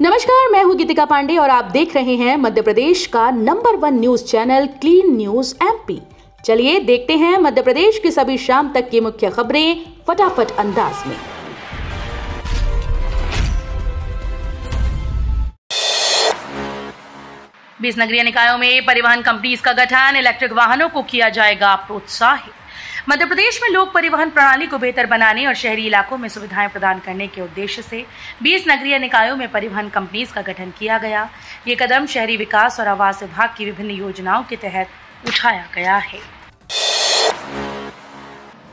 नमस्कार, मैं हूँ गीतिका पांडे और आप देख रहे हैं मध्य प्रदेश का number one news channel clean news MP. चलिए देखते हैं मध्य प्रदेश की सभी शाम तक की मुख्य खबरें फटाफट अंदाज में। बीस नगरीय निकायों में परिवहन कंपनीज़ का गठन इलेक्ट्रिक वाहनों को किया जाएगा प्रोत्साहित। मध्य प्रदेश में लोक परिवहन प्रणाली को बेहतर बनाने और शहरी इलाकों में सुविधाएँ प्रदान करने के उद्देश्य से 20 नगरीय निकायों में परिवहन कंपनीज़ का गठन किया गया। ये कदम शहरी विकास और आवास विभाग की विभिन्न योजनाओं के तहत उठाया गया है।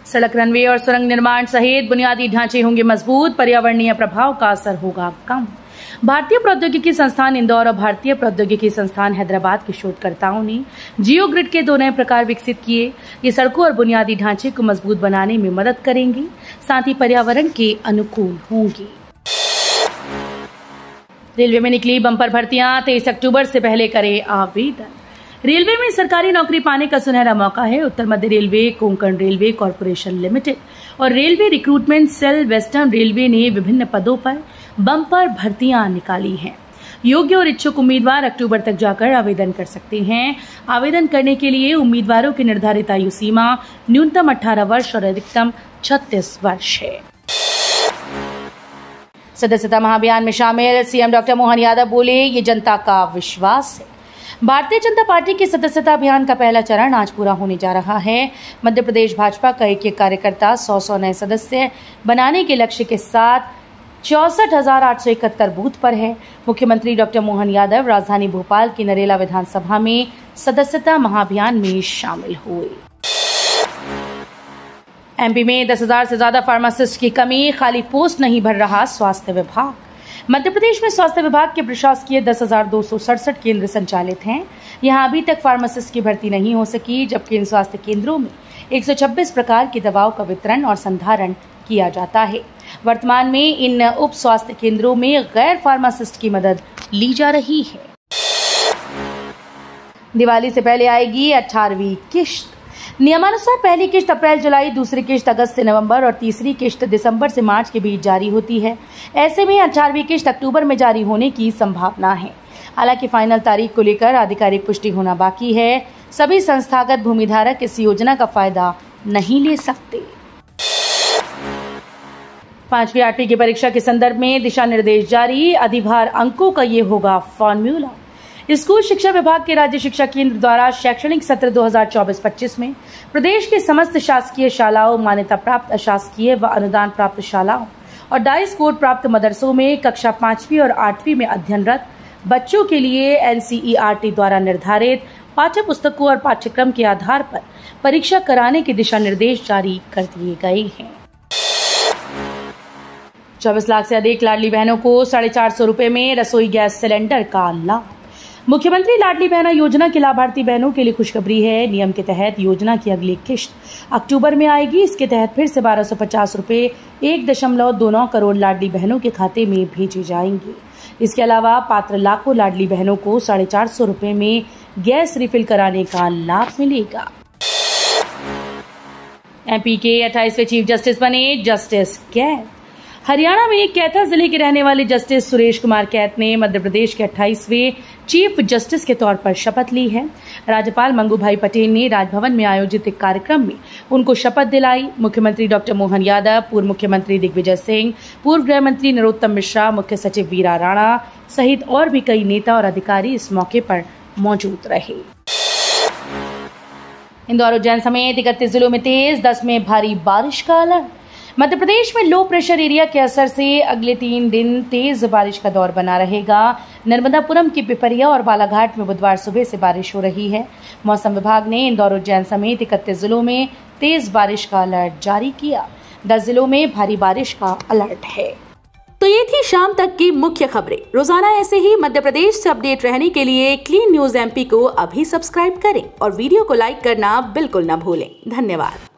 सड़क, रनवे और सुरंग निर्माण सहित बुनियादी ढांचे होंगे मज़बूत, पर्यावरणीय प्रभाव का असर होगा कम। भारतीय प्रौद्योगिकी संस्थान इंदौर और भारतीय प्रौद्योगिकी संस्थान हैदराबाद के शोधकर्ताओं ने जियो ग्रिड के दो नए प्रकार विकसित किए। ये सड़कों और बुनियादी ढांचे को मज़बूत बनाने में मदद करेंगे, साथ ही पर्यावरण के अनुकूल होंगी। रेलवे में निकली बम्पर भर्तियाँ, तेईस अक्टूबर से पहले करे आवेदन। रेलवे में सरकारी नौकरी पाने का सुनहरा मौका है, Uttar Madhya railway, Konkan railway corporation limited और railway recruitment cell western railway ने विभिन्न पदों पर बम्पर भर्तियाँ निकाली हैं। योग्य और इच्छुक उम्मीदवार अक्टूबर तक जाकर आवेदन कर सकते हैं। आवेदन करने के लिए उम्मीदवारों की निर्धारित आयु सीमा न्यूनतम 18 वर्ष और अधिकतम 36 वर्ष है। सदस्यता महाअभियान में शामिल, सीएम डॉक्टर मोहन यादव बोले, ये जनता का विश्वास है। भारतीय जनता पार्टी के सदस्यता अभियान का पहला चरण आज पूरा होने जा रहा है। मध्य प्रदेश भाजपा का एक एक कार्यकर्ता, सौ सौ नए सदस्य बनाने के लक्ष्य के साथ चौसठ हज़ार आठ सौ इकहत्तर बूथ पर है। मुख्यमंत्री डॉक्टर मोहन यादव राजधानी भोपाल की नरेला विधानसभा में सदस्यता महाअभियान में शामिल हुए। एमपी में दस हज़ार से ज़्यादा फार्मासिस्ट की कमी, खाली पोस्ट नहीं भर रहा स्वास्थ्य विभाग। मध्य प्रदेश में स्वास्थ्य विभाग के प्रशासकीय दस हज़ार दो सौ सड़सठ केंद्र संचालित हैं। यहाँ अभी तक फार्मासिस्ट की भर्ती नहीं हो सकी, जबकि इन स्वास्थ्य केंद्रों में 126 प्रकार की दवाओं का वितरण और संधारण किया जाता है। वर्तमान में इन उप स्वास्थ्य केंद्रों में गैर फार्मासिस्ट की मदद ली जा रही है। दिवाली से पहले आएगी अठारहवीं किश्त। नियमानुसार पहली किश्त अप्रैल, जुलाई, दूसरी किश्त अगस्त से नवंबर और तीसरी किश्त दिसंबर से मार्च के बीच जारी होती है। ऐसे में अठारहवीं किश्त अक्टूबर में जारी होने की संभावना है। हालाँकि फाइनल तारीख को लेकर आधिकारिक पुष्टि होना बाकी है। सभी संस्थागत भूमिधारक इस योजना का फ़ायदा नहीं ले सकते। पांचवी आठवीं की परीक्षा के संदर्भ में दिशा निर्देश जारी। अधिभार अंकों का ये होगा फॉर्म्यूला स्कूल शिक्षा विभाग के राज्य शिक्षा केंद्र द्वारा शैक्षणिक सत्र 2024-25 में प्रदेश के समस्त शासकीय शालाओं मान्यता प्राप्त अशासकीय व अनुदान प्राप्त शालाओं और डाई स्कोर प्राप्त मदरसों में कक्षा पांचवी और आठवीं में अध्ययनरत बच्चों के लिए एनसीईआरटी द्वारा निर्धारित पाठ्य पुस्तकों और पाठ्यक्रम के आधार पर परीक्षा कराने के दिशा निर्देश जारी कर दिए गए हैं। चौबीस लाख से अधिक लाडली बहनों को साढ़े चार सौ रूपए में रसोई गैस सिलेंडर का लाभ। मुख्यमंत्री लाडली बहना योजना के लाभार्थी बहनों के लिए खुशखबरी है। नियम के तहत योजना की अगली किश्त अक्टूबर में आएगी। इसके तहत फिर से बारह सौ पचास रूपए, एक दशमलव दो नौ करोड़ लाडली बहनों के खाते में भेजे जाएँगे। इसके अलावा पात्र लाखों लाडली बहनों को साढ़े चार सौ रूपए में गैस रिफिल कराने का लाभ मिलेगा। एमपी के अट्ठाईसवें चीफ जस्टिस बने जस्टिस कैद हरियाणा में कैथा ज़िले के रहने वाले जस्टिस सुरेश कुमार कैत ने मध्य प्रदेश के अट्ठाईसवें चीफ जस्टिस के तौर पर शपथ ली है। राज्यपाल मंगू भाई पटेल ने राजभवन में आयोजित एक कार्यक्रम में उनको शपथ दिलाई। मुख्यमंत्री डॉक्टर मोहन यादव, पूर्व मुख्यमंत्री दिग्विजय सिंह, पूर्व गृह मंत्री नरोत्तम मिश्रा, मुख्य सचिव वीरा राणा सहित और भी कई नेता और अधिकारी इस मौके पर मौजूद रहे। इंदौर उज्जैन समेत इकतीस जिलों में तेज, दस में भारी बारिश का अलर्ट। मध्य प्रदेश में लो प्रेशर एरिया के असर से अगले तीन दिन तेज बारिश का दौर बना रहेगा। नर्मदापुरम की पिपरिया और बालाघाट में बुधवार सुबह से बारिश हो रही है। मौसम विभाग ने इंदौर उज्जैन समेत इकतीस जिलों में तेज बारिश का अलर्ट जारी किया। दस जिलों में भारी बारिश का अलर्ट है। तो ये थी शाम तक की मुख्य खबरें। रोज़ाना ऐसे ही मध्य प्रदेश से अपडेट रहने के लिए क्लीन न्यूज़ एमपी को अभी सब्सक्राइब करें और वीडियो को लाइक करना बिल्कुल न भूलें। धन्यवाद।